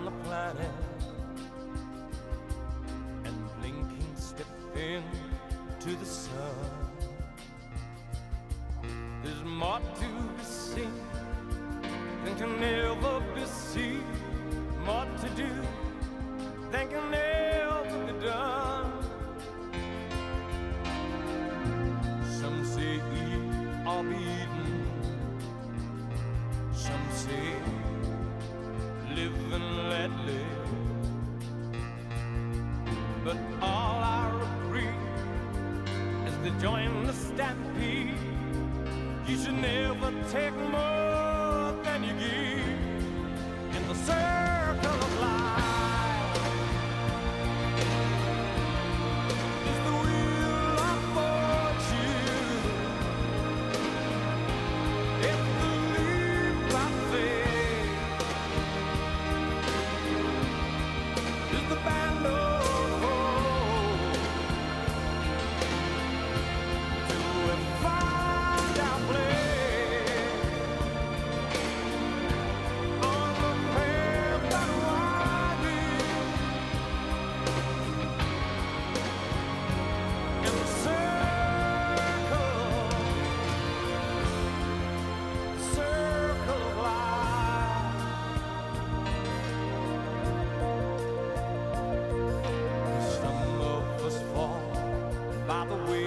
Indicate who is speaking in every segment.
Speaker 1: on the planet and blinking step into the sun. There's more to be seen than can ever be seen, more to do than can ever be done. Some say we are beaten. All I agree is to join the stampede. You should never take more than you give in the circle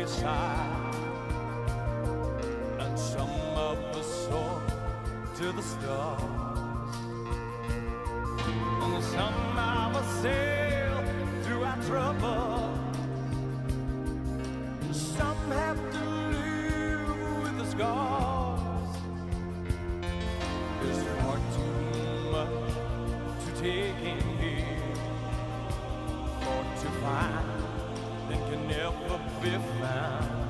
Speaker 1: the and some of us soar to the stars, and some of us sail through our trouble. Some have to live with the scars. There's far too much to take in here or to find can never be found.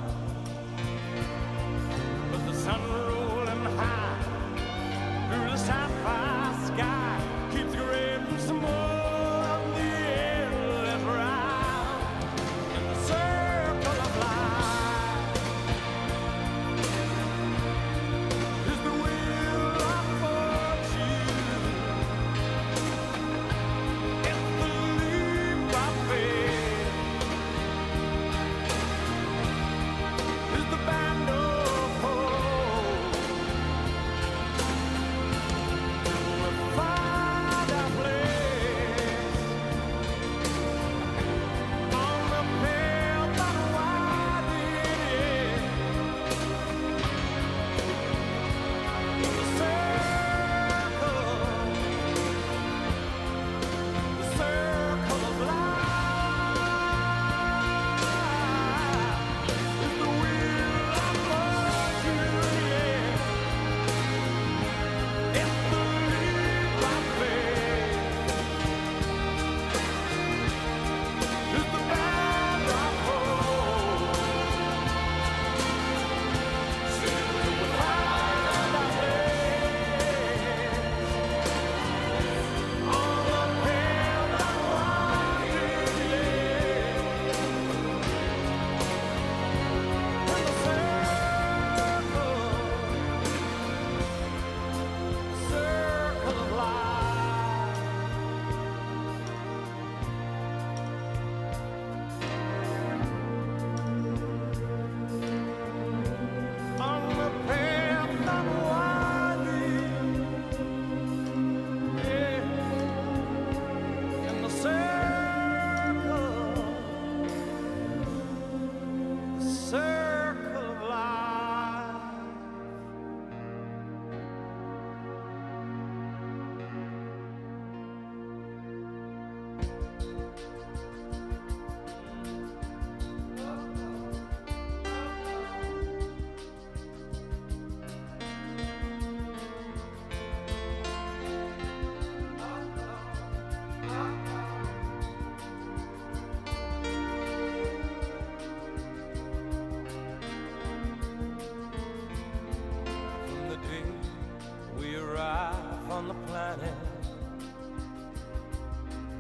Speaker 1: On the planet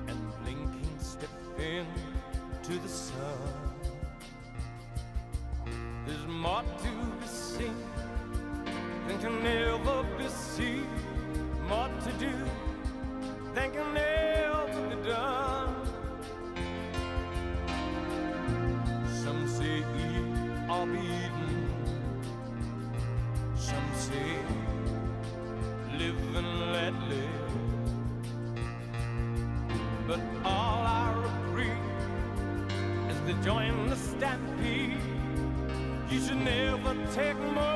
Speaker 1: and blinking step into the sun. There's more to be seen than can ever be seen, more to do than can ever should never take more.